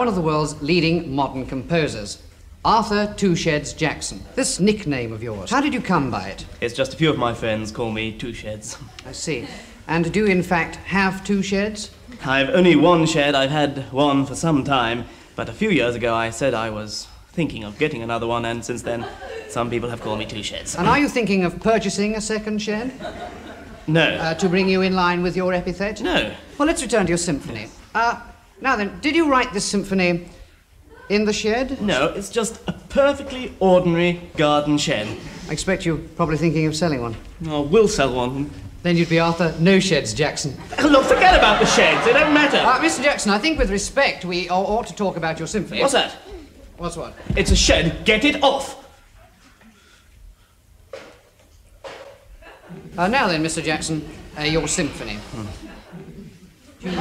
One of the world's leading modern composers, Arthur Two Sheds Jackson. This nickname of yours, how did you come by it? It's just a few of my friends call me Two Sheds. I see. And do you, in fact, have two sheds? I've only one shed. I've had one for some time. But a few years ago, I said I was thinking of getting another one, and since then, some people have called me Two Sheds. And are you thinking of purchasing a second shed No. uh, to bring you in line with your epithet? no. Well, let's return to your symphony. Uh, now then, did you write this symphony in the shed? No, it's just a perfectly ordinary garden shed. I expect you're probably thinking of selling one. Oh, we'll sell one. Then you'd be Arthur No Sheds Jackson. Look, forget about the sheds. They don't matter. Uh, Mr. Jackson, I think with respect, we ou- ought to talk about your symphony. What's that? What's what? It's a shed. Get it off. Uh, now then, Mr. Jackson, uh, your symphony. Use-